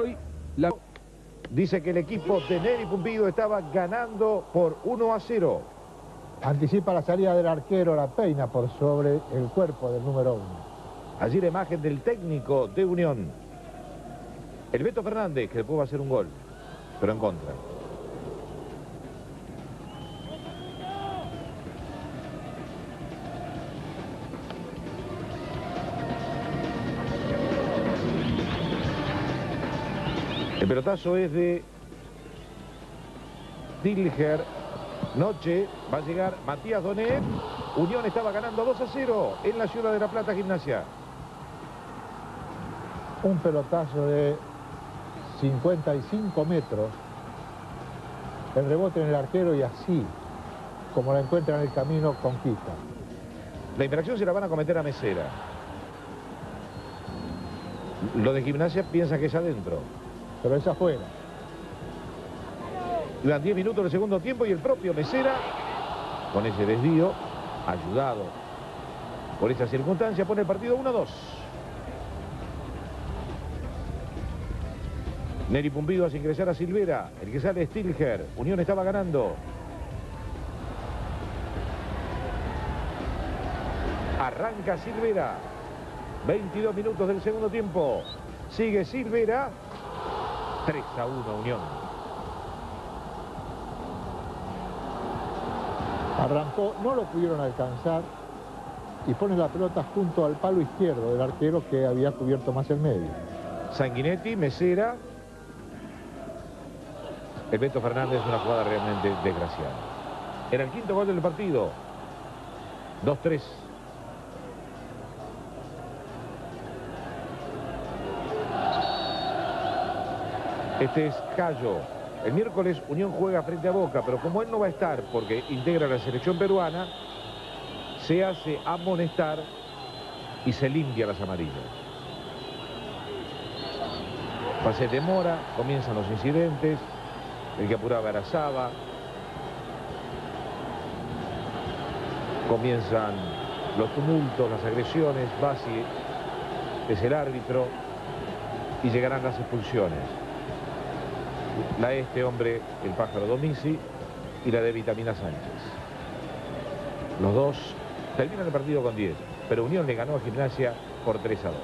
hoy la... Dice que el equipo de Neri Pumpido estaba ganando por 1 a 0. Anticipa la salida del arquero, la peina por sobre el cuerpo del número 1. Allí la imagen del técnico de Unión. El Beto Fernández, que después va a hacer un gol, pero en contra. El pelotazo es de Dilger. Noche va a llegar Matías Donet. Unión estaba ganando 2 a 0 en la ciudad de La Plata Gimnasia. Un pelotazo de 55 metros. El rebote en el arquero y así, como la encuentra en el camino, conquista. La infracción se la van a cometer a Mesera. Lo de gimnasia piensa que es adentro. Pero es afuera. Iban 10 minutos del segundo tiempo y el propio Mesera, con ese desvío, ayudado por esa circunstancia, pone el partido 1-2. Neri Pumpido hace ingresar a Silvera. El que sale Stilger. Unión estaba ganando. Arranca Silvera. 22 minutos del segundo tiempo. Sigue Silvera. 3 a 1 Unión. Arrancó, no lo pudieron alcanzar y pone la pelota junto al palo izquierdo del arquero que había cubierto más el medio. Sanguinetti, Mesera. El Beto Fernández, una jugada realmente desgraciada. Era el quinto gol del partido. 2-3. Este es Cayo. El miércoles Unión juega frente a Boca, pero como él no va a estar porque integra la selección peruana, se hace amonestar y se limpia las amarillas. Pase demora, comienzan los incidentes, el que apuraba era Saba, comienzan los tumultos, las agresiones, Basi es el árbitro y llegarán las expulsiones la de este hombre, el pájaro Domisi, y la de Vitamina Sánchez. Los dos terminan el partido con 10, pero Unión le ganó a Gimnasia por 3 a 2.